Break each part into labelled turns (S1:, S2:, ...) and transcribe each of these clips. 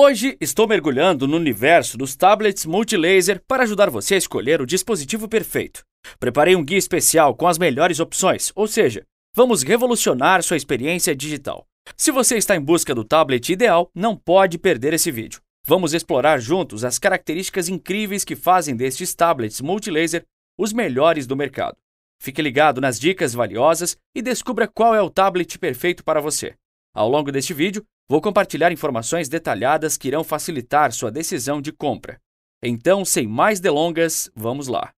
S1: Hoje estou mergulhando no universo dos tablets multilaser para ajudar você a escolher o dispositivo perfeito. Preparei um guia especial com as melhores opções, ou seja, vamos revolucionar sua experiência digital. Se você está em busca do tablet ideal, não pode perder esse vídeo. Vamos explorar juntos as características incríveis que fazem destes tablets multilaser os melhores do mercado. Fique ligado nas dicas valiosas e descubra qual é o tablet perfeito para você. Ao longo deste vídeo, Vou compartilhar informações detalhadas que irão facilitar sua decisão de compra. Então, sem mais delongas, vamos lá.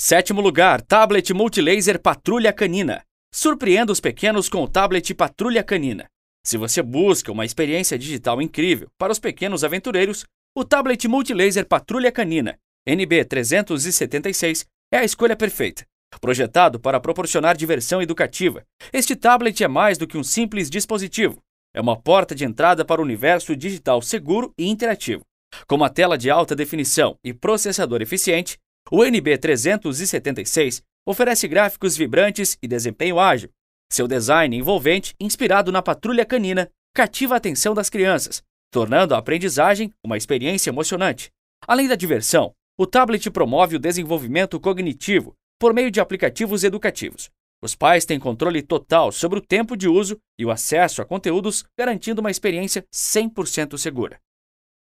S1: Sétimo lugar, tablet multilaser Patrulha Canina. Surpreenda os pequenos com o tablet Patrulha Canina. Se você busca uma experiência digital incrível para os pequenos aventureiros, o tablet multilaser Patrulha Canina NB376 é a escolha perfeita. Projetado para proporcionar diversão educativa, este tablet é mais do que um simples dispositivo. É uma porta de entrada para o universo digital seguro e interativo. Com uma tela de alta definição e processador eficiente, o NB376 oferece gráficos vibrantes e desempenho ágil. Seu design envolvente, inspirado na patrulha canina, cativa a atenção das crianças, tornando a aprendizagem uma experiência emocionante. Além da diversão, o tablet promove o desenvolvimento cognitivo por meio de aplicativos educativos, os pais têm controle total sobre o tempo de uso e o acesso a conteúdos, garantindo uma experiência 100% segura.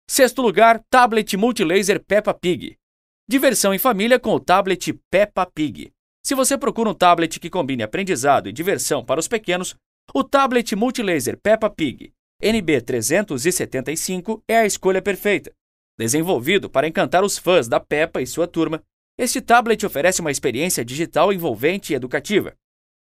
S1: Sexto lugar, tablet multilaser Peppa Pig. Diversão em família com o tablet Peppa Pig. Se você procura um tablet que combine aprendizado e diversão para os pequenos, o tablet multilaser Peppa Pig NB375 é a escolha perfeita. Desenvolvido para encantar os fãs da Peppa e sua turma, este tablet oferece uma experiência digital envolvente e educativa.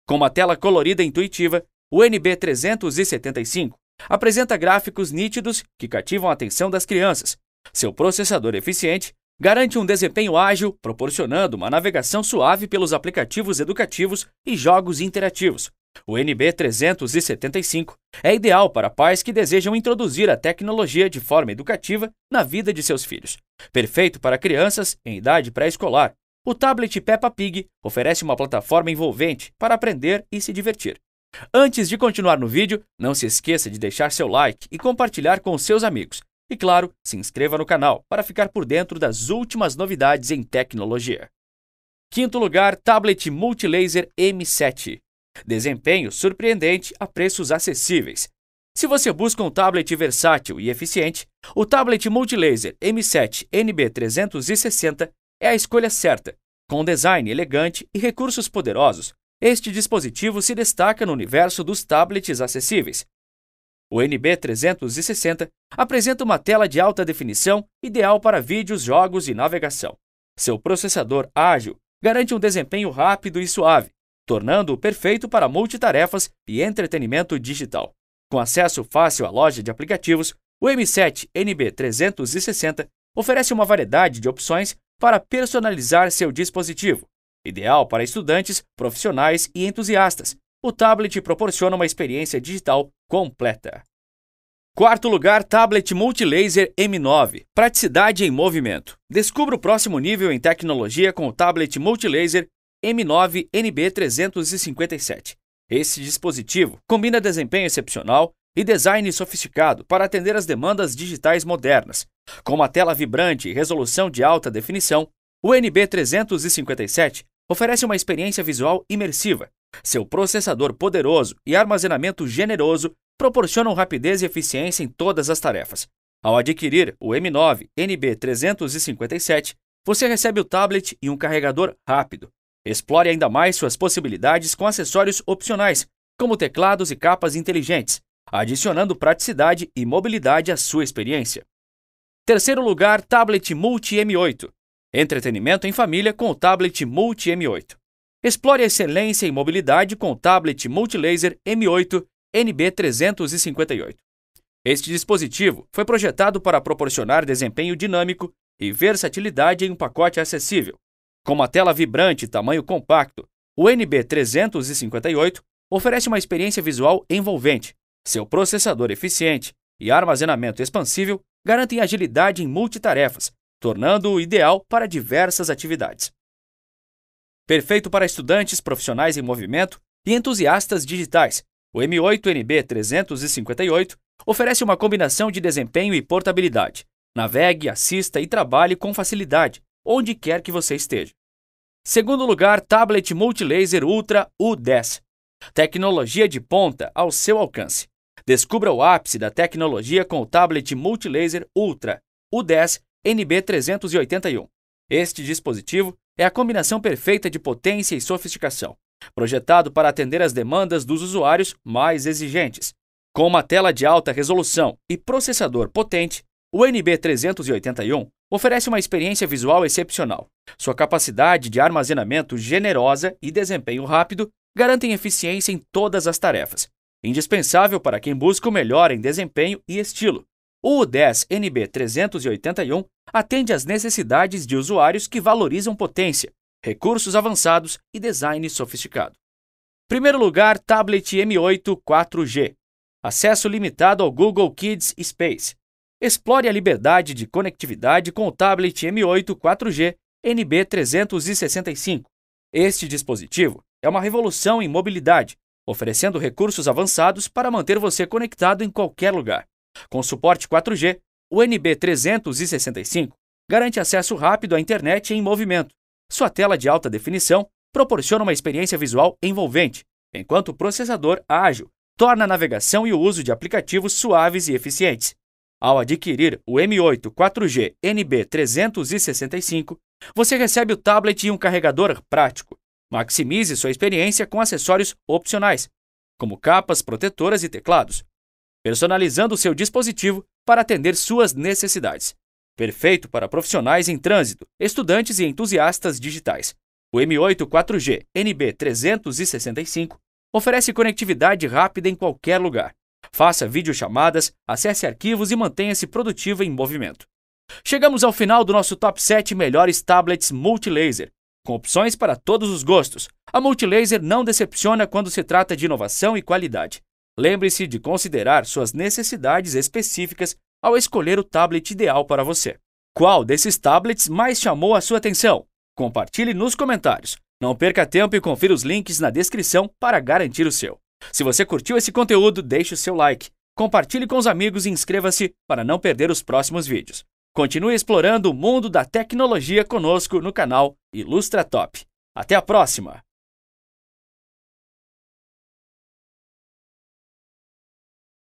S1: Com uma tela colorida e intuitiva, o NB375 apresenta gráficos nítidos que cativam a atenção das crianças. Seu processador eficiente garante um desempenho ágil, proporcionando uma navegação suave pelos aplicativos educativos e jogos interativos. O NB375 é ideal para pais que desejam introduzir a tecnologia de forma educativa na vida de seus filhos. Perfeito para crianças em idade pré-escolar, o tablet Peppa Pig oferece uma plataforma envolvente para aprender e se divertir. Antes de continuar no vídeo, não se esqueça de deixar seu like e compartilhar com seus amigos. E claro, se inscreva no canal para ficar por dentro das últimas novidades em tecnologia. Quinto lugar, tablet Multilaser M7. Desempenho surpreendente a preços acessíveis. Se você busca um tablet versátil e eficiente, o tablet Multilaser M7 NB360 é a escolha certa. Com design elegante e recursos poderosos, este dispositivo se destaca no universo dos tablets acessíveis. O NB360 apresenta uma tela de alta definição ideal para vídeos, jogos e navegação. Seu processador ágil garante um desempenho rápido e suave, tornando-o perfeito para multitarefas e entretenimento digital. Com acesso fácil à loja de aplicativos, o M7 NB360 oferece uma variedade de opções para personalizar seu dispositivo. Ideal para estudantes, profissionais e entusiastas, o tablet proporciona uma experiência digital completa. Quarto lugar, tablet multilaser M9. Praticidade em movimento. Descubra o próximo nível em tecnologia com o tablet multilaser M9 NB357. Esse dispositivo combina desempenho excepcional e design sofisticado para atender às demandas digitais modernas. Com uma tela vibrante e resolução de alta definição, o NB357 oferece uma experiência visual imersiva. Seu processador poderoso e armazenamento generoso proporcionam rapidez e eficiência em todas as tarefas. Ao adquirir o M9 NB357, você recebe o tablet e um carregador rápido. Explore ainda mais suas possibilidades com acessórios opcionais, como teclados e capas inteligentes, adicionando praticidade e mobilidade à sua experiência. Terceiro lugar, tablet Multi M8. Entretenimento em família com o tablet Multi M8. Explore a excelência e mobilidade com o tablet Multilaser M8 NB358. Este dispositivo foi projetado para proporcionar desempenho dinâmico e versatilidade em um pacote acessível. Com uma tela vibrante e tamanho compacto, o NB358 oferece uma experiência visual envolvente, seu processador eficiente e armazenamento expansível garantem agilidade em multitarefas, tornando-o ideal para diversas atividades. Perfeito para estudantes, profissionais em movimento e entusiastas digitais, o M8 NB358 oferece uma combinação de desempenho e portabilidade. Navegue, assista e trabalhe com facilidade, onde quer que você esteja. Segundo lugar, tablet Multilaser Ultra U10. Tecnologia de ponta ao seu alcance. Descubra o ápice da tecnologia com o tablet Multilaser Ultra U10 NB381. Este dispositivo é a combinação perfeita de potência e sofisticação, projetado para atender às demandas dos usuários mais exigentes. Com uma tela de alta resolução e processador potente, o NB381 oferece uma experiência visual excepcional. Sua capacidade de armazenamento generosa e desempenho rápido garantem eficiência em todas as tarefas, indispensável para quem busca o melhor em desempenho e estilo. O U10 NB381 atende às necessidades de usuários que valorizam potência, recursos avançados e design sofisticado. Primeiro lugar, tablet M8 4G. Acesso limitado ao Google Kids Space. Explore a liberdade de conectividade com o tablet M8 4G NB365. Este dispositivo é uma revolução em mobilidade, oferecendo recursos avançados para manter você conectado em qualquer lugar. Com suporte 4G, o NB365 garante acesso rápido à internet em movimento. Sua tela de alta definição proporciona uma experiência visual envolvente, enquanto o processador ágil torna a navegação e o uso de aplicativos suaves e eficientes. Ao adquirir o M8 4G NB365, você recebe o tablet e um carregador prático. Maximize sua experiência com acessórios opcionais, como capas protetoras e teclados, personalizando seu dispositivo para atender suas necessidades. Perfeito para profissionais em trânsito, estudantes e entusiastas digitais. O M8 4G NB365 oferece conectividade rápida em qualquer lugar. Faça videochamadas, acesse arquivos e mantenha-se produtivo em movimento. Chegamos ao final do nosso top 7 melhores tablets multilaser, com opções para todos os gostos. A Multilaser não decepciona quando se trata de inovação e qualidade. Lembre-se de considerar suas necessidades específicas ao escolher o tablet ideal para você. Qual desses tablets mais chamou a sua atenção? Compartilhe nos comentários. Não perca tempo e confira os links na descrição para garantir o seu. Se você curtiu esse conteúdo, deixe o seu like, compartilhe com os amigos e inscreva-se para não perder os próximos vídeos. Continue explorando o mundo da tecnologia conosco no canal Ilustra Top. Até a próxima!